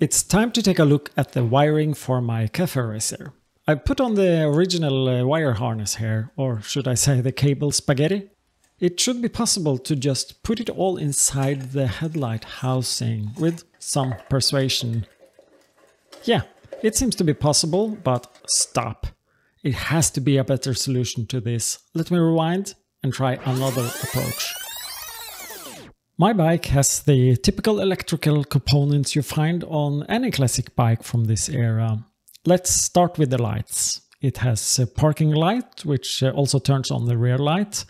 It's time to take a look at the wiring for my cafe racer. I put on the original uh, wire harness here, or should I say the cable spaghetti. It should be possible to just put it all inside the headlight housing with some persuasion. Yeah, it seems to be possible, but stop. It has to be a better solution to this. Let me rewind and try another approach. My bike has the typical electrical components you find on any classic bike from this era. Let's start with the lights. It has a parking light, which uh, also turns on the rear light,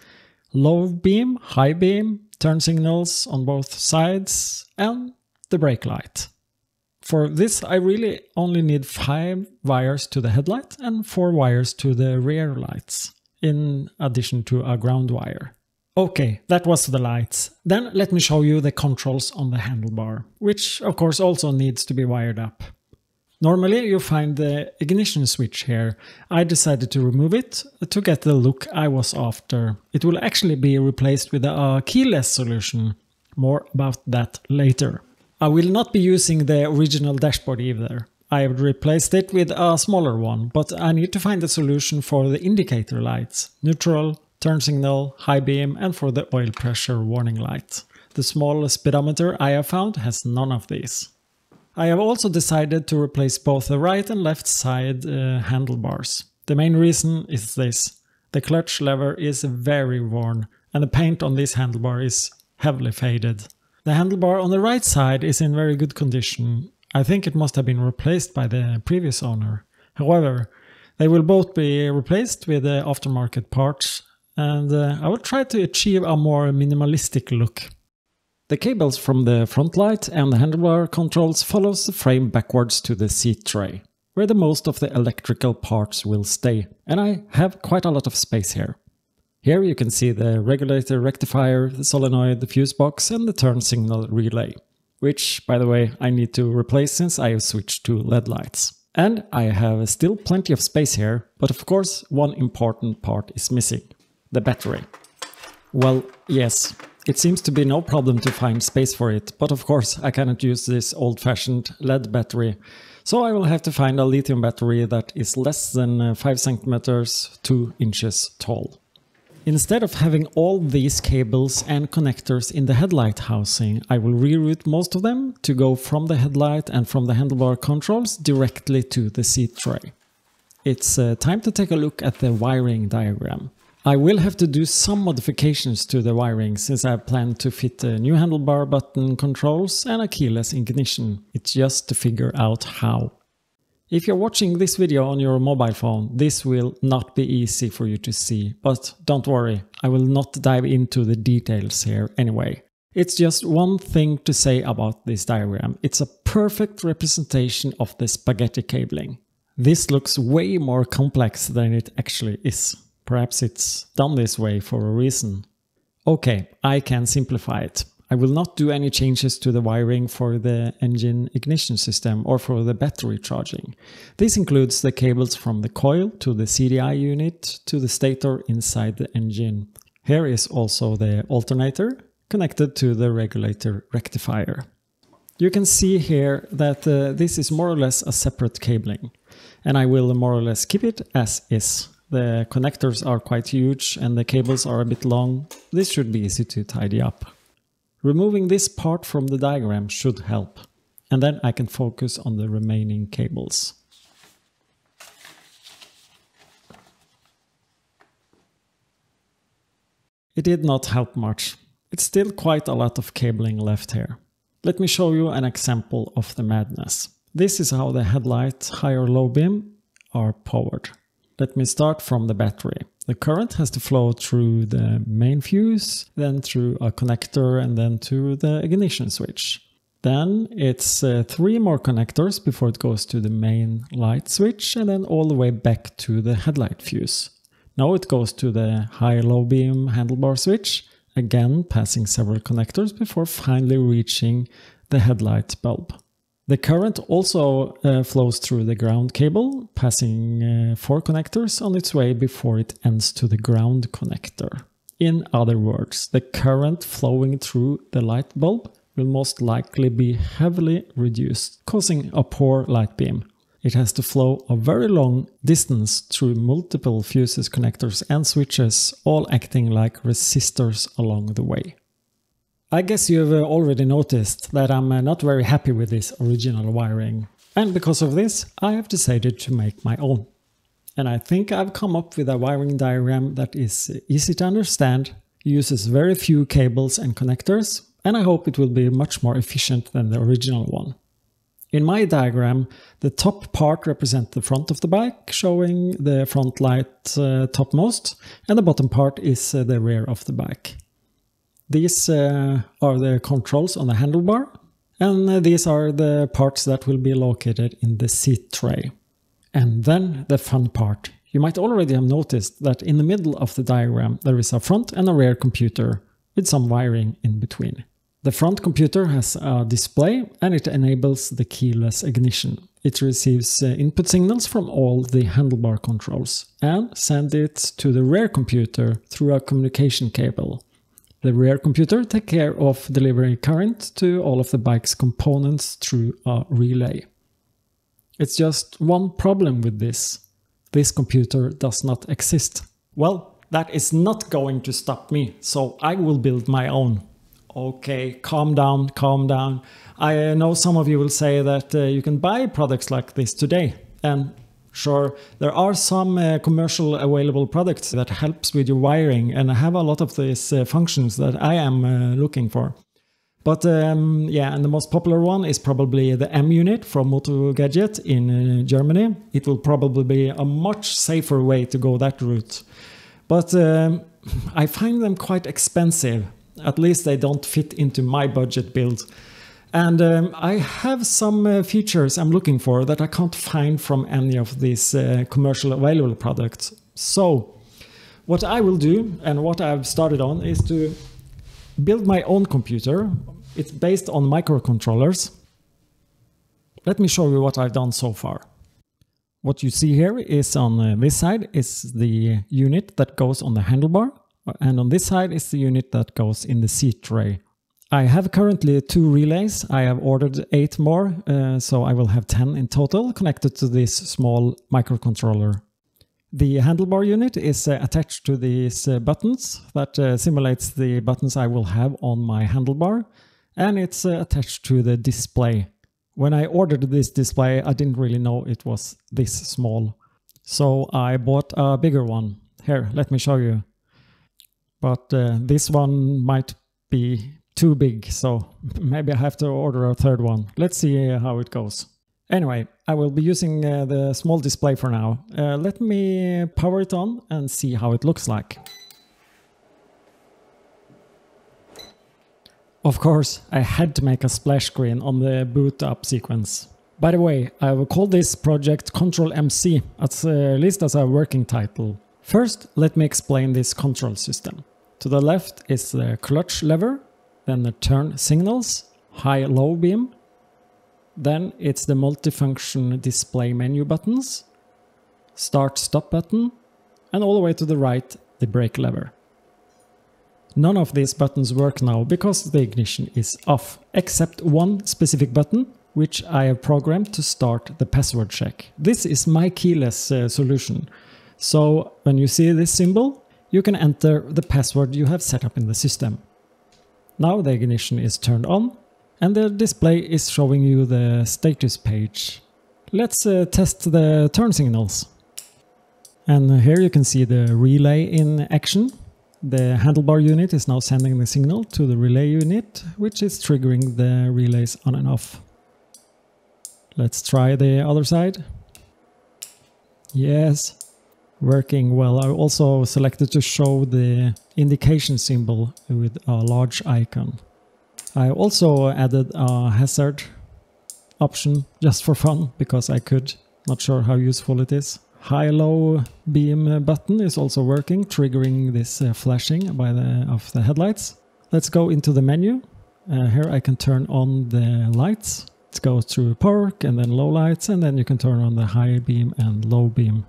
low beam, high beam, turn signals on both sides, and the brake light. For this I really only need 5 wires to the headlight and 4 wires to the rear lights, in addition to a ground wire. Okay, that was the lights. Then let me show you the controls on the handlebar, which of course also needs to be wired up. Normally you find the ignition switch here. I decided to remove it to get the look I was after. It will actually be replaced with a keyless solution. More about that later. I will not be using the original dashboard either. I have replaced it with a smaller one, but I need to find a solution for the indicator lights. Neutral, turn signal, high beam and for the oil pressure warning light. The small speedometer I have found has none of these. I have also decided to replace both the right and left side uh, handlebars. The main reason is this. The clutch lever is very worn and the paint on this handlebar is heavily faded. The handlebar on the right side is in very good condition. I think it must have been replaced by the previous owner. However, they will both be replaced with the aftermarket parts and uh, I will try to achieve a more minimalistic look. The cables from the front light and the handlebar controls follows the frame backwards to the seat tray, where the most of the electrical parts will stay, and I have quite a lot of space here. Here you can see the regulator rectifier, the solenoid, the fuse box and the turn signal relay, which, by the way, I need to replace since I have switched to LED lights. And I have still plenty of space here, but of course one important part is missing the battery. Well, yes, it seems to be no problem to find space for it, but of course I cannot use this old-fashioned lead battery, so I will have to find a lithium battery that is less than uh, 5 centimeters 2 inches tall. Instead of having all these cables and connectors in the headlight housing, I will reroute most of them to go from the headlight and from the handlebar controls directly to the seat tray. It's uh, time to take a look at the wiring diagram. I will have to do some modifications to the wiring since I plan to fit a new handlebar button controls and a keyless ignition. It's just to figure out how. If you're watching this video on your mobile phone, this will not be easy for you to see, but don't worry, I will not dive into the details here anyway. It's just one thing to say about this diagram. It's a perfect representation of the spaghetti cabling. This looks way more complex than it actually is. Perhaps it's done this way for a reason. Okay, I can simplify it. I will not do any changes to the wiring for the engine ignition system or for the battery charging. This includes the cables from the coil to the CDI unit to the stator inside the engine. Here is also the alternator connected to the regulator rectifier. You can see here that uh, this is more or less a separate cabling and I will more or less keep it as is. The connectors are quite huge and the cables are a bit long. This should be easy to tidy up. Removing this part from the diagram should help. And then I can focus on the remaining cables. It did not help much. It's still quite a lot of cabling left here. Let me show you an example of the madness. This is how the headlight high or low beam are powered. Let me start from the battery. The current has to flow through the main fuse, then through a connector and then to the ignition switch. Then it's uh, three more connectors before it goes to the main light switch and then all the way back to the headlight fuse. Now it goes to the high-low beam handlebar switch, again passing several connectors before finally reaching the headlight bulb. The current also uh, flows through the ground cable, passing uh, four connectors on its way before it ends to the ground connector. In other words, the current flowing through the light bulb will most likely be heavily reduced, causing a poor light beam. It has to flow a very long distance through multiple fuses, connectors and switches, all acting like resistors along the way. I guess you've already noticed that I'm not very happy with this original wiring. And because of this, I have decided to make my own. And I think I've come up with a wiring diagram that is easy to understand, uses very few cables and connectors, and I hope it will be much more efficient than the original one. In my diagram, the top part represents the front of the bike, showing the front light uh, topmost, and the bottom part is uh, the rear of the bike. These uh, are the controls on the handlebar, and uh, these are the parts that will be located in the seat tray. And then the fun part. You might already have noticed that in the middle of the diagram there is a front and a rear computer with some wiring in between. The front computer has a display and it enables the keyless ignition. It receives uh, input signals from all the handlebar controls and sends it to the rear computer through a communication cable. The rear computer takes care of delivering current to all of the bike's components through a relay. It's just one problem with this. This computer does not exist. Well, that is not going to stop me, so I will build my own. Okay, calm down, calm down. I know some of you will say that uh, you can buy products like this today. And sure, there are some uh, commercial available products that helps with your wiring and have a lot of these uh, functions that I am uh, looking for. But um, yeah, and the most popular one is probably the M unit from Moto Gadget in uh, Germany. It will probably be a much safer way to go that route. But um, I find them quite expensive. At least they don't fit into my budget build. And um, I have some uh, features I'm looking for that I can't find from any of these uh, commercial available products. So, what I will do and what I've started on is to build my own computer. It's based on microcontrollers. Let me show you what I've done so far. What you see here is on uh, this side is the unit that goes on the handlebar and on this side is the unit that goes in the seat tray. I have currently two relays. I have ordered eight more, uh, so I will have 10 in total connected to this small microcontroller the handlebar unit is uh, attached to these uh, buttons that uh, simulates the buttons I will have on my handlebar and it's uh, attached to the display. When I ordered this display I didn't really know it was this small so I bought a bigger one. Here let me show you. But uh, this one might be too big so maybe I have to order a third one. Let's see uh, how it goes. Anyway, I will be using uh, the small display for now. Uh, let me power it on and see how it looks like. Of course, I had to make a splash screen on the boot up sequence. By the way, I will call this project Control MC, at uh, least as a working title. First, let me explain this control system. To the left is the clutch lever, then the turn signals, high-low beam, then it's the multifunction display menu buttons, start stop button, and all the way to the right, the brake lever. None of these buttons work now because the ignition is off, except one specific button, which I have programmed to start the password check. This is my keyless uh, solution. So when you see this symbol, you can enter the password you have set up in the system. Now the ignition is turned on and the display is showing you the status page. Let's uh, test the turn signals. And here you can see the relay in action. The handlebar unit is now sending the signal to the relay unit, which is triggering the relays on and off. Let's try the other side. Yes, working well. I also selected to show the indication symbol with a large icon. I also added a hazard option just for fun because I could. Not sure how useful it is. High-low beam button is also working, triggering this uh, flashing by the of the headlights. Let's go into the menu. Uh, here I can turn on the lights. It goes through park and then low lights and then you can turn on the high beam and low beam.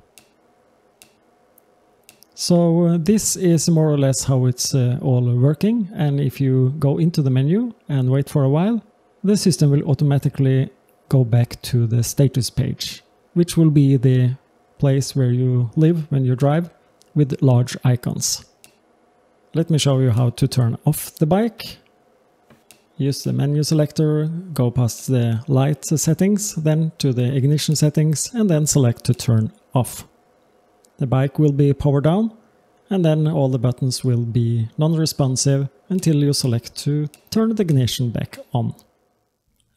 So uh, this is more or less how it's uh, all working. And if you go into the menu and wait for a while, the system will automatically go back to the status page, which will be the place where you live when you drive with large icons. Let me show you how to turn off the bike. Use the menu selector, go past the light settings, then to the ignition settings and then select to turn off. The bike will be powered down and then all the buttons will be non-responsive until you select to turn the ignition back on.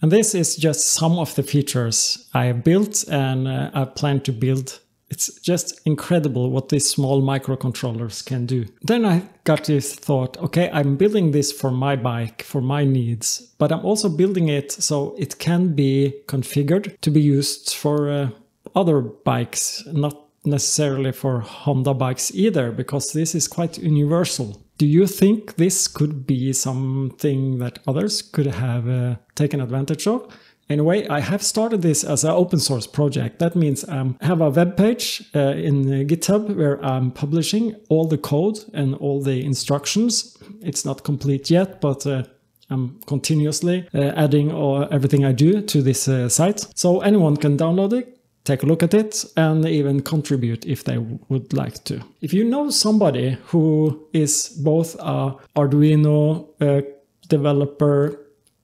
And this is just some of the features I have built and uh, I plan to build. It's just incredible what these small microcontrollers can do. Then I got this thought, okay, I'm building this for my bike, for my needs, but I'm also building it so it can be configured to be used for uh, other bikes, not necessarily for Honda bikes either, because this is quite universal. Do you think this could be something that others could have uh, taken advantage of? Anyway, I have started this as an open source project. That means um, I have a web page uh, in GitHub where I'm publishing all the code and all the instructions. It's not complete yet, but uh, I'm continuously uh, adding all, everything I do to this uh, site. So anyone can download it, take a look at it and even contribute if they would like to. If you know somebody who is both a Arduino uh, developer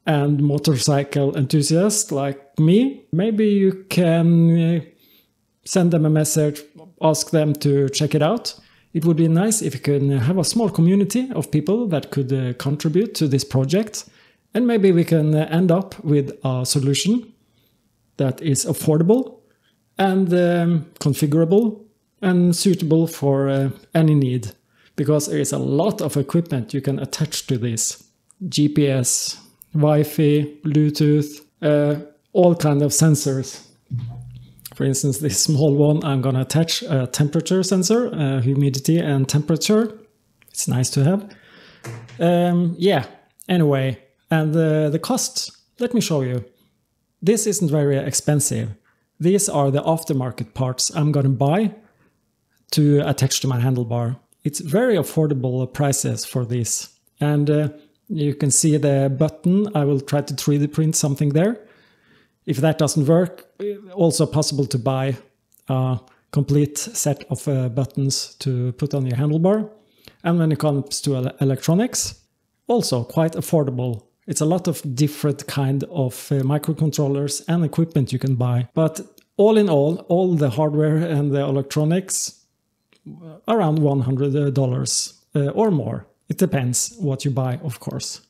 and motorcycle enthusiast like me, maybe you can uh, send them a message, ask them to check it out. It would be nice if you can have a small community of people that could uh, contribute to this project. And maybe we can end up with a solution that is affordable and um, configurable and suitable for uh, any need because there is a lot of equipment you can attach to this GPS, Wi-Fi, Bluetooth, uh, all kind of sensors. For instance, this small one, I'm gonna attach a temperature sensor, uh, humidity and temperature. It's nice to have. Um, yeah, anyway, and uh, the cost, let me show you. This isn't very expensive. These are the aftermarket parts I'm going to buy to attach to my handlebar. It's very affordable prices for this. And uh, you can see the button. I will try to 3D print something there. If that doesn't work, also possible to buy a complete set of uh, buttons to put on your handlebar. And when it comes to electronics, also quite affordable it's a lot of different kind of uh, microcontrollers and equipment you can buy. But all in all, all the hardware and the electronics, uh, around $100 uh, or more. It depends what you buy, of course.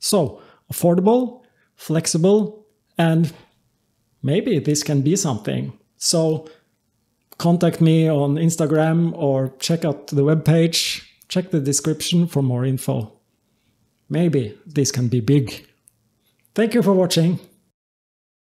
So affordable, flexible, and maybe this can be something. So contact me on Instagram or check out the webpage. Check the description for more info. Maybe this can be big. Thank you for watching.